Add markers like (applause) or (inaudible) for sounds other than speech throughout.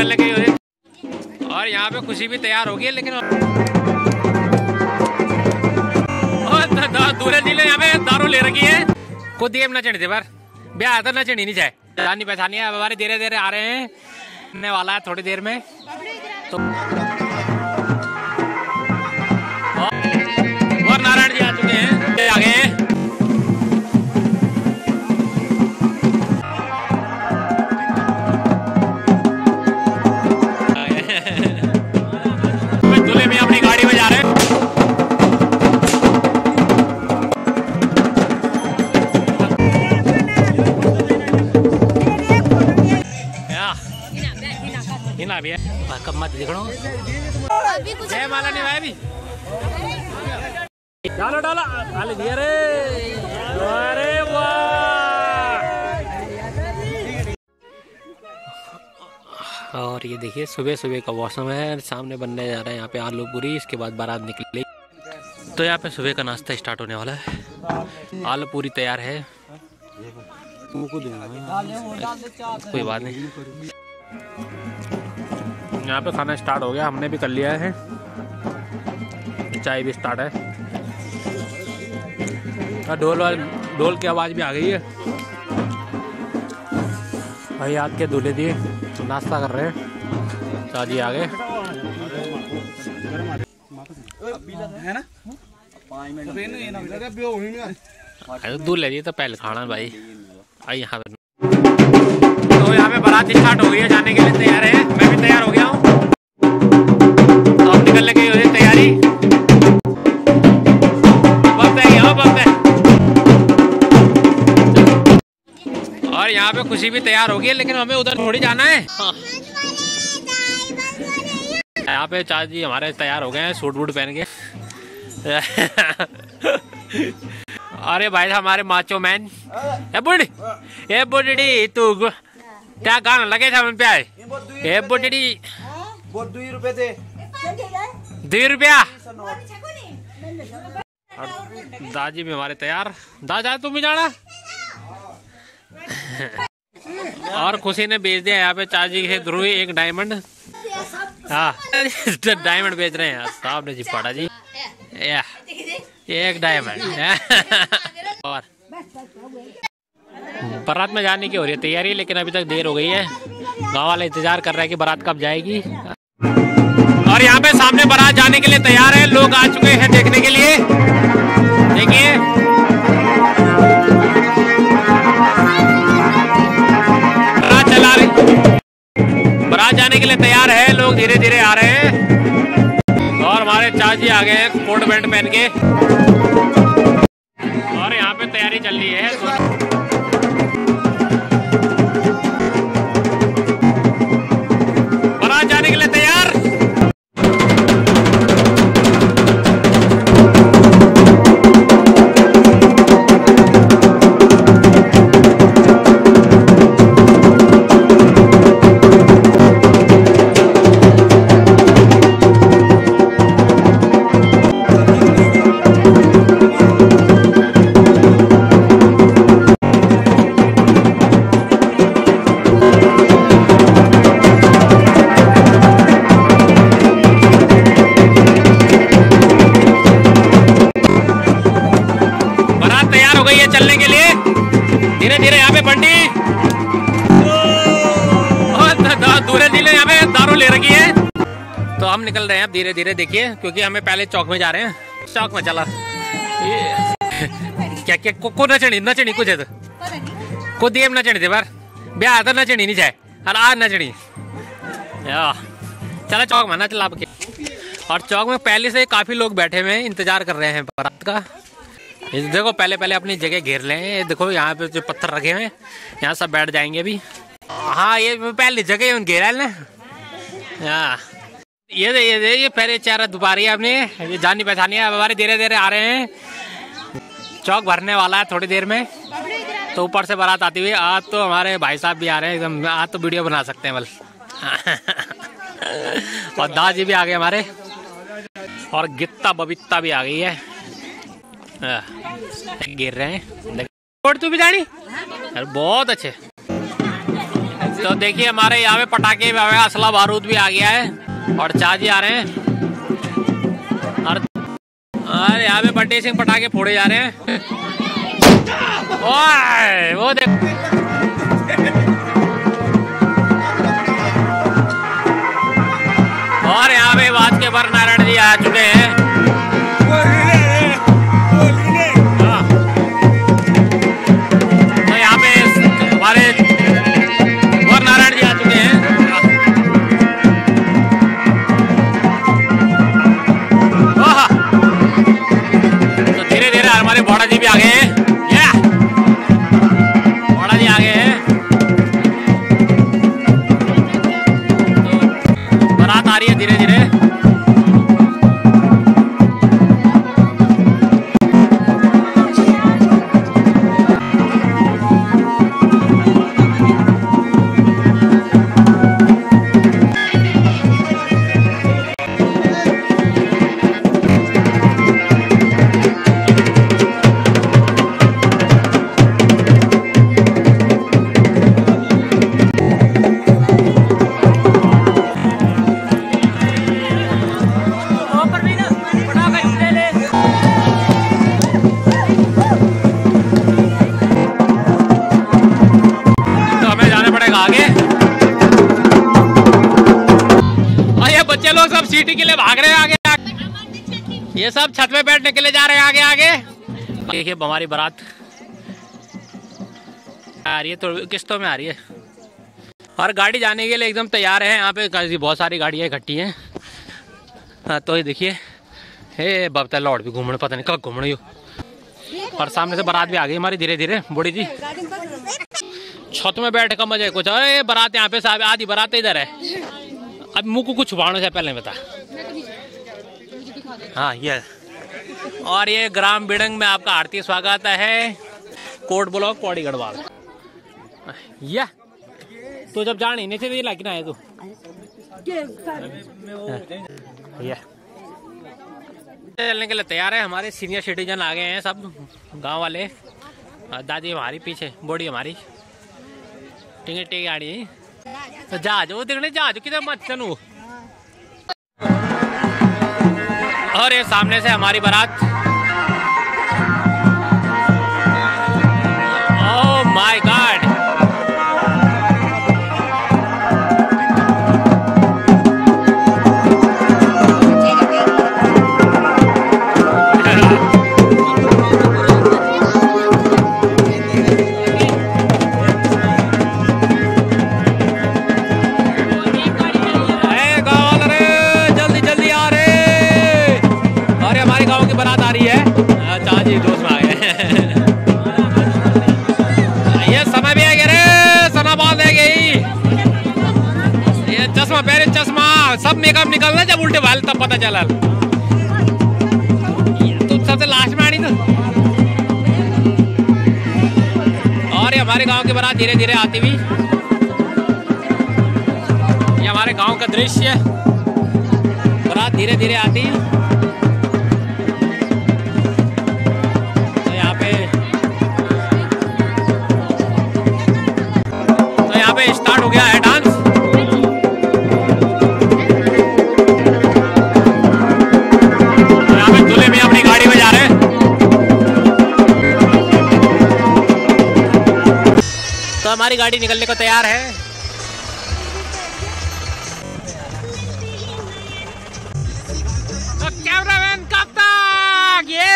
निकलने के लिए और यहाँ पे खुशी भी तैयार हो गई है लेकिन दूर ज़िले यहाँ पे दारू ले रखी है। खुद ही ना चढ़ी थे बार ब्याह तो ना चढ़ी नहीं जाए। जानी पहचानी है हमारे धीरे धीरे आ रहे हैं। आने वाला है थोड़ी देर में। तो और नारायण जी कुछ जय माला नहीं भाई। भी डालो डालो। डाल दिया रे अरे वाह। और ये देखिए सुबह सुबह का मौसम है। सामने बनने जा रहा है यहाँ पे आलू पूरी इसके बाद बारात निकली। तो यहाँ पे सुबह का नाश्ता स्टार्ट होने वाला है। आलू पूरी तैयार है। कोई बात नहीं। यहाँ पे खाना स्टार्ट हो गया, हमने भी कर लिया है। चाय भी स्टार्ट है। और ढोल ढोल की आवाज़ भी आ गई है। भाई आज के दूल्हे दिए, नाश्ता कर रहे हैं। शादी आ गए। दूल्हे दिए तो पहले खाना भाई। आई यहाँ पे। तो यहाँ पे बारात स्टार्ट हो गई है, जाने के लिए तैयार है। मैं भी तैयार हो। यहाँ पे खुशी भी तैयार हो गई है लेकिन हमें उधर थोड़ी जाना है। यहाँ पे चाचा जी हमारे तैयार हो गए हैं, सूट वूट पहन के। अरे भाई हमारे माचो मैन। ए, बुढ़ी। ए, बुढ़ी, तू क्या गाना लगे था मन पे आए? ए, बुढ़ी। दुई थे रुपया दादी भी हमारे तैयार। दादा, तुम भी जाना। (laughs) और खुशी ने बेच दिया यहाँ पे चाची के ध्रुव एक डायमंड हाँ। (laughs) डायमंड बेच रहे हैं साहब ने जी पड़ा जी। एक डायमंड (laughs) और बारात में जाने की हो रही है तैयारी, लेकिन अभी तक देर हो गई है। गाँव वाले इंतज़ार कर रहे हैं कि बारात कब जाएगी। और यहाँ पे सामने बारात जाने के लिए तैयार है, लोग आ चुके हैं देखने के लिए। देखिए। के लिए तैयार है। लोग धीरे धीरे आ रहे हैं। और हमारे चाची आ गए हैं, कोट पैंट पहन के। और यहाँ पे तैयारी चल रही है। धीरे धीरे देखिए क्योंकि हमें पहले चौक में जा रहे हैं। चौक में चला। क्या क्या को, को नचनी नचनी कुछ है तो को दिए नचनी थे बार ब्याह तो नचनी नहीं चाहे और आज नचनी या। चला चौक में नच लाभ के। और चौक में पहले से काफ़ी लोग बैठे हुए हैं इंतज़ार कर रहे हैं बारात का। देखो पहले पहले अपनी जगह घेर ले। देखो यहाँ पे जो पत्थर रखे हुए यहाँ सब बैठ जाएँगे अभी। हाँ ये पहले जगह घेरा ना। हाँ ये दे ये दे ये पहले चारा दोपहरी है अपने ये जानी पहचानी है हमारे धीरे धीरे आ रहे हैं। चौक भरने वाला है थोड़ी देर में। तो ऊपर से बारात आती हुई आज तो हमारे भाई साहब भी आ रहे हैं एकदम आज तो वीडियो बना सकते हैं बल। (laughs) और दाजी भी आ गए हमारे। और गित्ता बबीता भी आ गई है। हाँ, गिर रहे हैं। तू भी जानी? अरे बहुत अच्छे। तो देखिए हमारे यहाँ पे पटाखे असला बारूद भी आ गया है। और चाची आ रहे हैं और अरे यहाँ पे बड्डे सिंह पटाखे फोड़े जा रहे हैं ओए, वो देख और यहाँ पे बात के वर नारायण जी आ चुके हाँ। लोग सब सीटी के लिए भाग रहे हैं आगे, आगे। ये सब छत पे बैठने के लिए जा रहे हैं आगे आगे। देखिए हमारी बारात। आ रही है तो किस्तों में आ रही है। और गाड़ी जाने के लिए एकदम तैयार है। यहाँ पे बहुत सारी गाड़ियाँ इकट्ठी हैं। हाँ तो ये देखिए। हे बबता लौट भी घूमने पता नहीं कब घूमने यो। और सामने से बारात भी आ गई हमारी धीरे धीरे बूढ़ी जी। छत में बैठ का मज़ा है कुछ अरे बारात यहाँ पे आधी बारात इधर है। अब मुँह को कुछ छुपाने से पहले बता। हाँ ये। और ये ग्राम बिडंग में आपका आरती स्वागत है। कोट ब्लॉक पौड़ी गढ़वाल। यह तो जब जान ही नहीं थे लाके ना आए तू। या। चलने के लिए तैयार है, हमारे सीनियर सिटीजन आ गए हैं सब, गाँव वाले। दादी हमारी पीछे, बॉडी हमारी। टिंगे टिंगे गाड़ी तो जहाज़, वो देखने जहाज़ किधर मत चलू और ये सामने से हमारी बारात। ओ माय गॉड हमारे गाँव की बारात धीरे धीरे आती हुई। ये हमारे गाँव का दृश्य बारात धीरे धीरे आती है। तो हमारी गाड़ी निकलने को तैयार है। तो कैमरामैन कब तक ये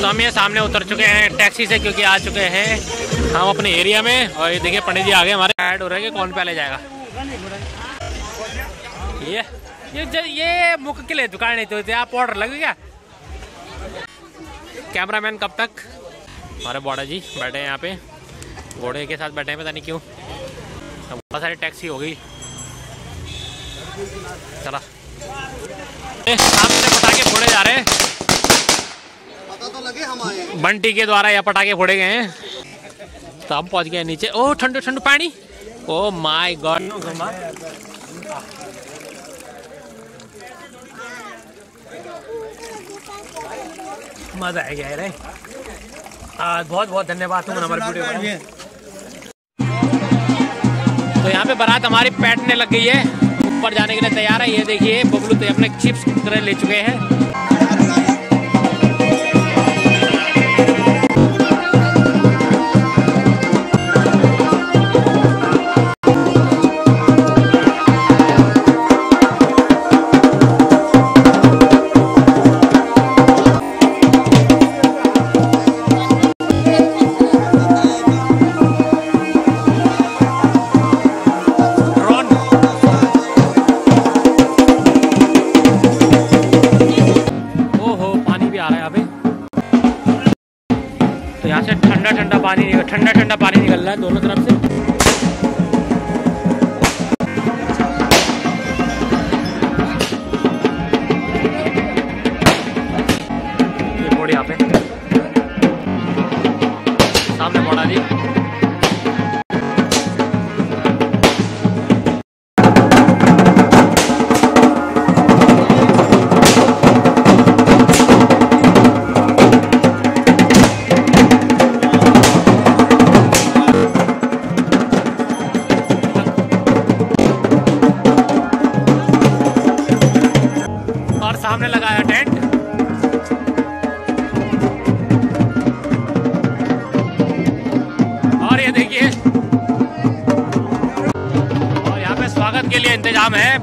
तो हम ये सामने उतर चुके हैं टैक्सी से, क्योंकि आ चुके हैं हम अपने एरिया में। और ये देखिए पंडित जी आगे हमारे ऐड हो रहे हैं कि कौन पहले जाएगा? ये ये ये मुख के लिए दुकान नहीं तो आप ऑर्डर लगे क्या? कैमरामैन कब तक? हमारे बॉडा जी बैठे हैं यहाँ पे। घोड़े के साथ बैठे हैं पता नहीं क्यों। अब बहुत सारी टैक्सी हो गई। चला। सामने पटाखे फोड़े जा रहे हैं। पता तो लगे हम आए बंटी के द्वारा यह पटाखे फोड़े गए हैं। तो हम पहुँच गए नीचे। ओह ठंडू ठंडू पानी। ओ माय गॉड मज़ा आ गया रे। आज बहुत बहुत धन्यवाद तुम हमारी वीडियो तो यहाँ पे बारात हमारी बैठने लग गई है। ऊपर जाने के लिए तैयार है। ये देखिए बबलू तो अपने चिप्स तरह ले चुके हैं। ठंडा ठंडा पानी ठंडा ठंडा पानी निकल रहा है दोनों तरफ़ से।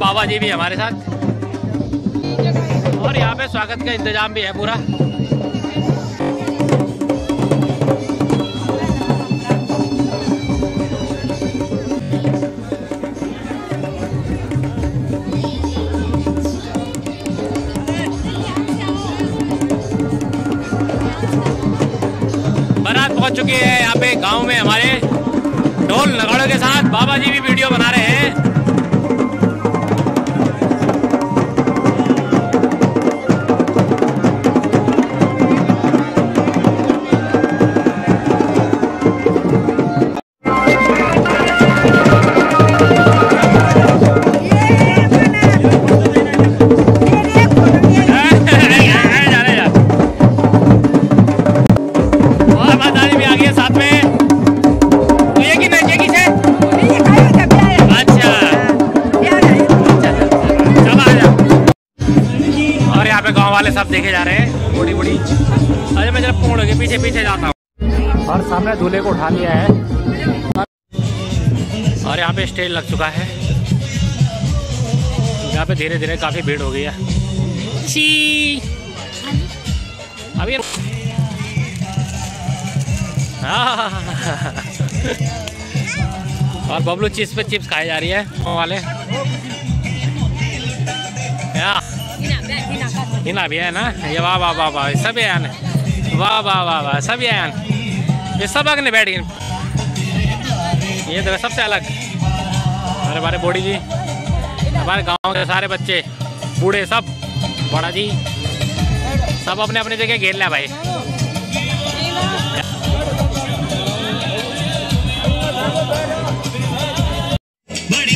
बाबा जी भी हमारे साथ। और यहाँ पे स्वागत का इंतज़ाम भी है पूरा। बारात पहुँच चुकी है यहाँ पे गाँव में हमारे ढोल नगाड़ों के साथ। बाबा जी भी वीडियो बना रहे हैं। वाले सब देखे जा रहे हैं। बूढ़ी बूढ़ी। अरे मैं जरा पूर्ण के पीछे पीछे जाता हूँ। और सामने दूल्हे को उठा लिया है। और यहाँ पे स्टेज लग चुका है। यहाँ पे धीरे धीरे काफ़ी भीड़ हो गई है। ची अभी हाँ। और बबलू चिप्स पे चिप्स खाई जा रही है वाले। हिना भी है ना? ये वाह वाह वाह वाह सब यान वाह वाह वाह वाह, सब यान ये सब अगने बैठ। गए ये तो सबसे अलग। हमारे हमारे बोड़ी जी। हमारे गाँव के सारे बच्चे, बूढ़े सब। बड़ा जी। सब अपने अपने जगह घेर लिया भाई।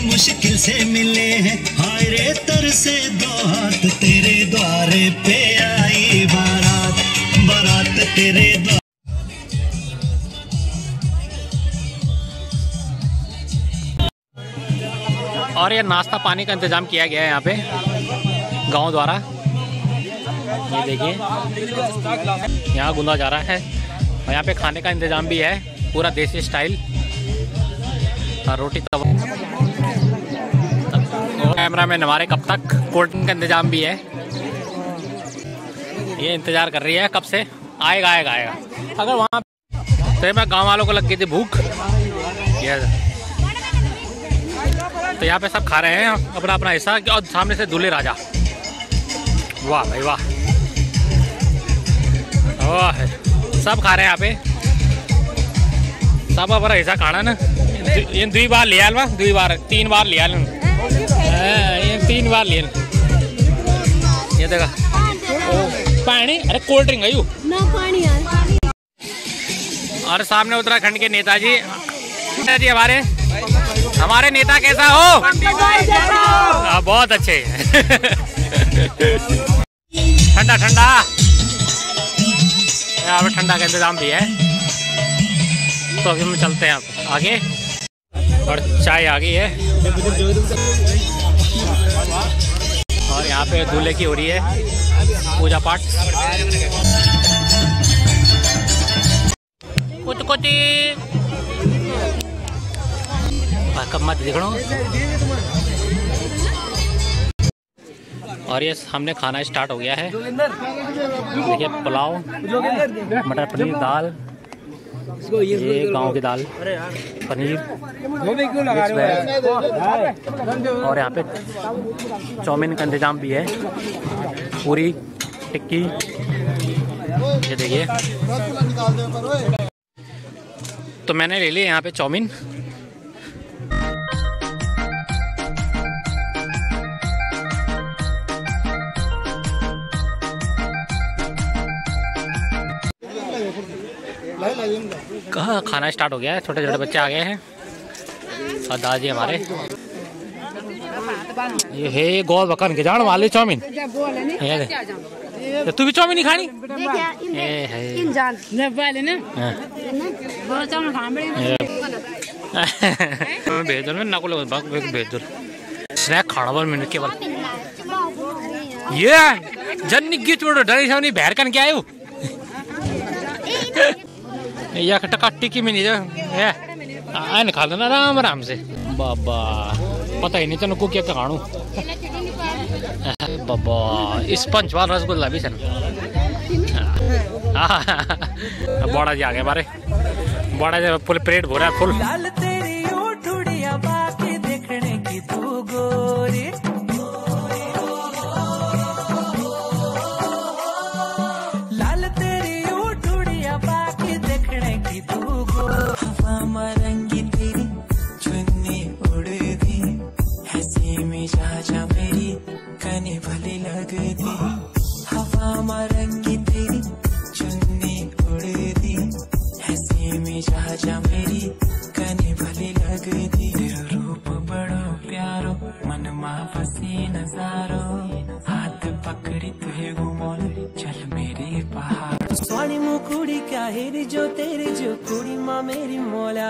मुश्किल से मिले हैं। हाय रे तर से दो हाथ तेरे द्वारे पे आई बारात। बारात तेरे द्वारे और ये नाश्ता पानी का इंतज़ाम किया गया है यहाँ पे, गाँव द्वारा। ये देखिए। यहाँ गूंदा जा रहा है। और यहाँ पे खाने का इंतज़ाम भी है, पूरा देसी स्टाइल। और रोटी तब कैमरा मैन हमारे कब तक? कोल्ड का इंतज़ाम भी है। ये इंतज़ार कर रही है, कब से? आएगा आएगा आएगा। अगर वहाँ तो मैं गाँव वालों को लग गई थी भूख। तो यहाँ पे सब खा रहे हैं, अपना अपना हिस्सा, और सामने से दूल्हे राजा। वाह भाई, वाह। वाह सब खा रहे हैं यहाँ पे। सब अपना हिस्सा खाना ना। ये दुई बार लिया वा दुई बार, तीन बार लिया ये तीन बार लिए ये देखा। पानी? अरे कोल्ड ड्रिंक यू। ना पानी यार। और सामने उत्तराखंड के नेताजी। नेताजी हमारे हमारे नेता कैसा हो? हाँ, बहुत अच्छे। ठंडा ठंडा। यहाँ पे ठंडा का इंतज़ाम भी है। तो अभी हम चलते हैं आगे। और चाय आ गई है। और यहाँ पे दूल्हे की हो रही है पूजा पाठ। कुछ मत दिखणो और ये हमने खाना स्टार्ट हो गया है। देखिए पुलाव, मटर पनीर दाल। ये गाँव की दाल पनीर। और यहाँ पे चाउमीन का इंतज़ाम भी है। पूरी टिक्की। ये देखिए। तो मैंने ले लिया यहाँ पे चाउमीन कहा खाना स्टार्ट हो गया है? छोटे छोटे बच्चे आ गए हैं। और दादाजी हमारे। ये है गौ बकन के जान वाले चाउमीन। तो तू भी चाउमीन नहीं खानी? ये है। हाँ। भेज दो ना को भेज। दो स्नैक खाना बोल मिनट के बाद ये जन्नी की चोड़ डरी सामने बहर कन के आयो या टका टिकी मिली आने खा लेना आराम आराम से। बाबा, पता ही नहीं तेन को क्या खाणू (laughs) बाबा स्पंज वाला रसगुल्ला भी सन (laughs) बड़ा जी आ गया बारे। बड़ा जी, फुल प्लेट भरा, फुल।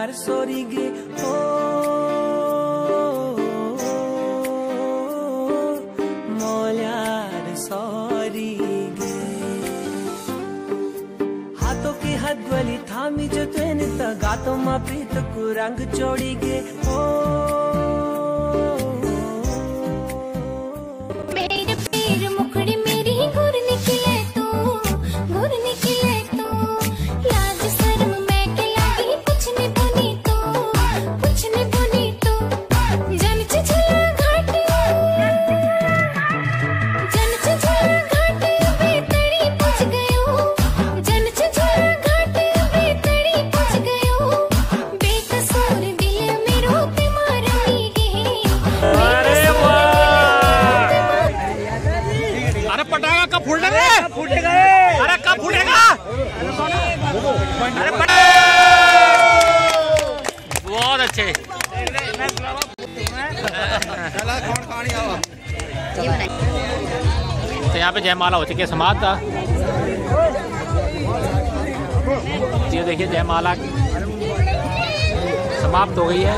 मोलार सोरी गे ओ, मोलार सॉरी गे हाथों की हद वाली थामी जो तेने गातों माँ प्रीत को रंग जोड़ी गे ओ, मेरे पैर मुखड़ी मेरी जयमाला हो चुकी है, समाप्त ये देखिए, जयमाला समाप्त हो गई है।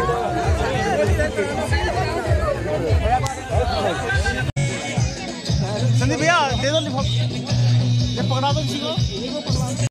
संदीप भैया, दे दो पकड़ा दो किसी को।